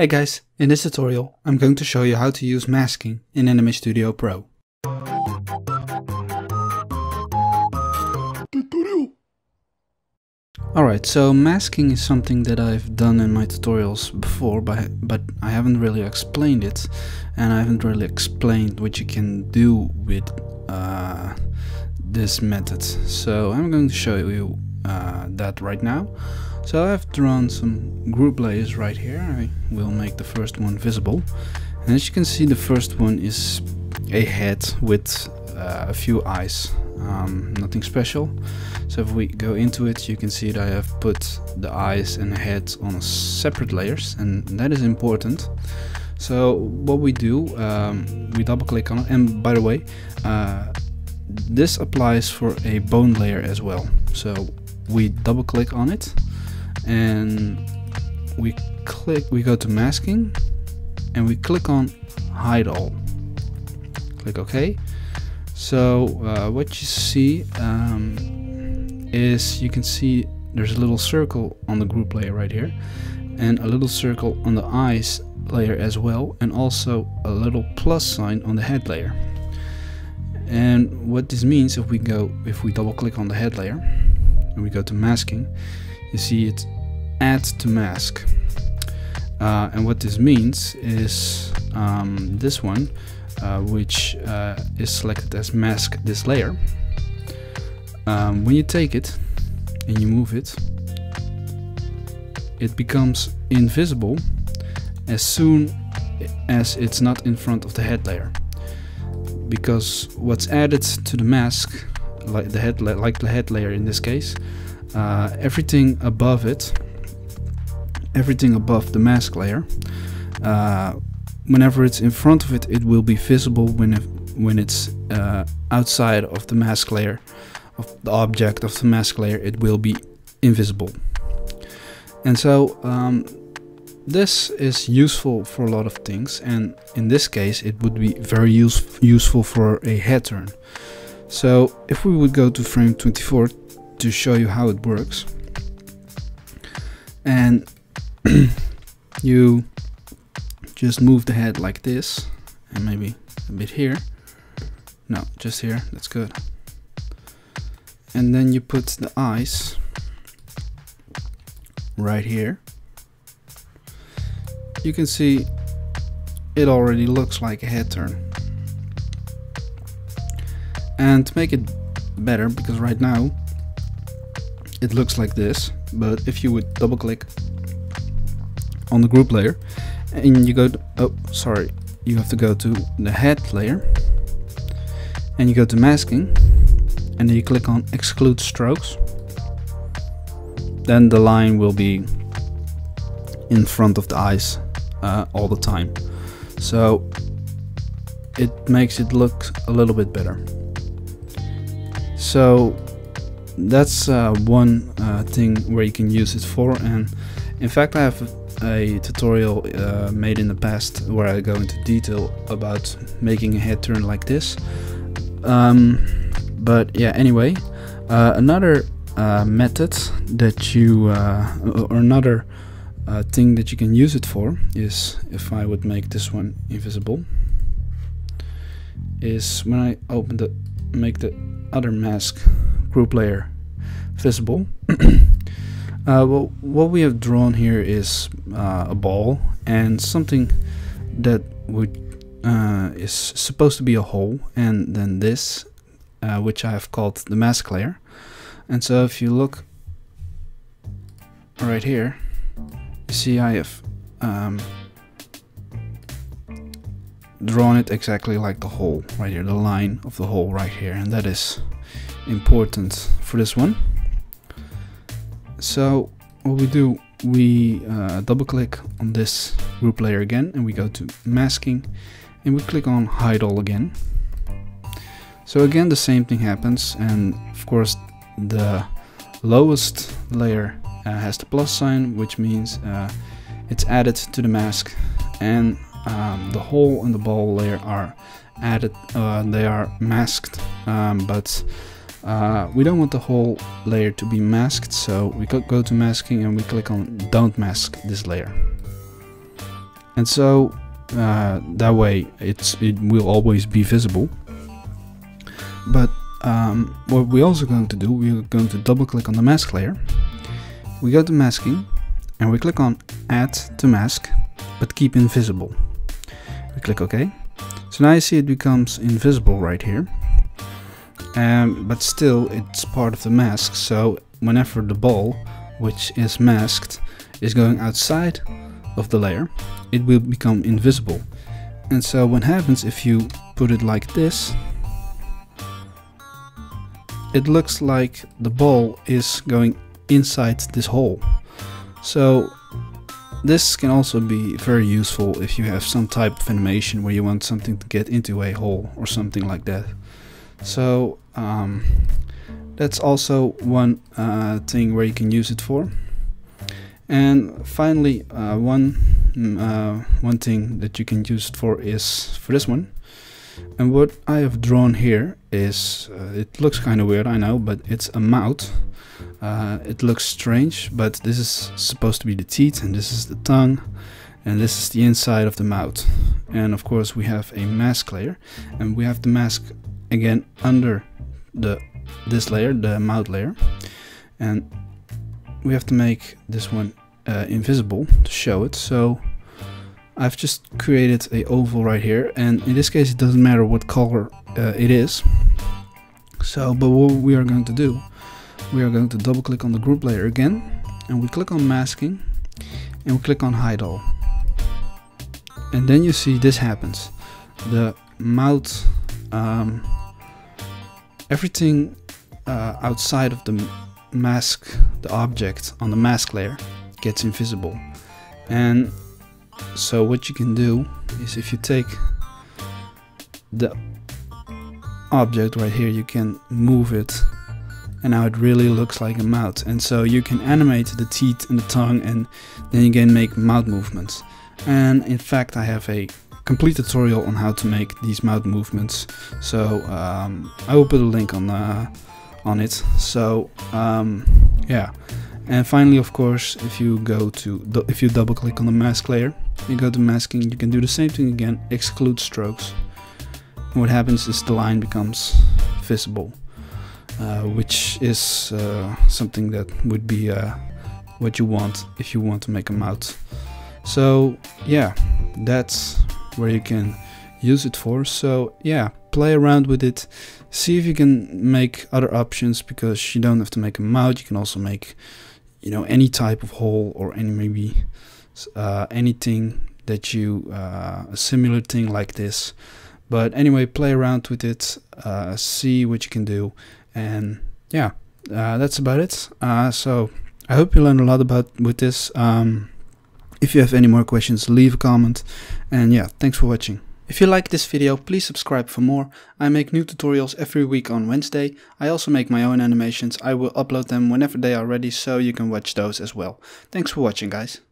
Hey guys, in this tutorial I'm going to show you how to use masking in Anime Studio Pro. Tutorial. Alright, so masking is something that I've done in my tutorials before, but, but I haven't really explained it, and I haven't really explained what you can do with uh, this method. So I'm going to show you uh, that right now. So I've drawn some group layers right here. I will make the first one visible. And as you can see, the first one is a head with uh, a few eyes. Um, nothing special. So if we go into it, you can see that I have put the eyes and the head on separate layers, and that is important. So what we do, um, we double click on it, and by the way, uh, this applies for a bone layer as well. So we double click on it and we click we go to masking and we click on hide all. Click OK. So uh, what you see um, is you can see there's a little circle on the group layer right here and a little circle on the eyes layer as well and also a little plus sign on the head layer. And what this means if we go if we double click on the head layer and we go to masking you see it add to mask. Uh, and what this means is um, this one, uh, which uh, is selected as mask this layer. Um, when you take it and you move it, it becomes invisible as soon as it's not in front of the head layer. Because what's added to the mask, like the head, like the head layer in this case, uh, everything above it everything above the mask layer. Uh, whenever it's in front of it, it will be visible when, when it's uh, outside of the mask layer, of the object of the mask layer, it will be invisible. And so um, this is useful for a lot of things and in this case it would be very use useful for a head turn. So if we would go to frame 24 to show you how it works and you just move the head like this and maybe a bit here. No just here. That's good. And then you put the eyes right here. You can see it already looks like a head turn. And to make it better because right now it looks like this but if you would double click on the group layer and you go to, oh sorry you have to go to the head layer and you go to masking and then you click on exclude strokes. Then the line will be in front of the eyes uh, all the time. So it makes it look a little bit better. So that's uh, one uh, thing where you can use it for and in fact I have a tutorial uh, made in the past where I go into detail about making a head turn like this. Um, but yeah, anyway, uh, another uh, method that you, uh, or another uh, thing that you can use it for is, if I would make this one invisible, is when I open the, make the other mask group layer visible, Uh, well, what we have drawn here is uh, a ball and something that would uh, is supposed to be a hole and then this uh, which I have called the mask layer. And so if you look right here you see I have um, drawn it exactly like the hole right here the line of the hole right here. And that is important for this one so what we do, we uh, double click on this group layer again and we go to masking and we click on hide all again. So again the same thing happens and of course the lowest layer uh, has the plus sign which means uh, it's added to the mask and um, the hole and the ball layer are added, uh, they are masked um, but uh, we don't want the hole layer to be masked, so we go to masking and we click on don't mask this layer. and so uh, that way it's it will always be visible. But um, what we're also going to do we're going to double click on the mask layer. We go to masking and we click on add to mask but keep invisible. We click ok. So now you see it becomes invisible right here um, but still it's part of the mask so whenever the ball which is masked is going outside of the layer it will become invisible. And so what happens if you put it like this? It looks like the ball is going inside this hole. So this can also be very useful if you have some type of animation where you want something to get into a hole or something like that so um, that's also one uh, thing where you can use it for. And finally uh, one mm, uh, one thing that you can use it for is for this one. And what I have drawn here is uh, it looks kind of weird I know but it's a mouth uh, it looks strange but this is supposed to be the teeth and this is the tongue and this is the inside of the mouth and of course we have a mask layer and we have the mask again under the this layer the mouth layer. And we have to make this one uh, invisible to show it. So I've just created a oval right here. And in this case it doesn't matter what color uh, it is. So but what we are going to do we are going to double click on the group layer again. And we click on masking. And we click on hide all. And then you see this happens. The mouth um, everything uh, outside of the mask the object on the mask layer gets invisible. And so what you can do is if you take the object right here you can move it and now it really looks like a mouth and so you can animate the teeth and the tongue and then you can make mouth movements. And in fact I have a complete tutorial on how to make these mouth movements. So um, I will put a link on uh, on it. So um, yeah. And finally of course if you go to if you double click on the mask layer you go to masking you can do the same thing again exclude strokes. And what happens is the line becomes visible uh, which is uh, something that would be uh, what you want if you want to make a mouth. So yeah that's where you can use it for. So yeah play around with it. See if you can make other options because you don't have to make a mouth you can also make you know any type of hole or any maybe uh, anything that you uh, a similar thing like this. But anyway play around with it uh, see what you can do. And yeah uh, that's about it. Uh, so I hope you learned a lot about with this. Um, if you have any more questions leave a comment and yeah thanks for watching if you like this video, please subscribe for more. I make new tutorials every week on Wednesday. I also make my own animations. I will upload them whenever they are ready so you can watch those as well. Thanks for watching guys.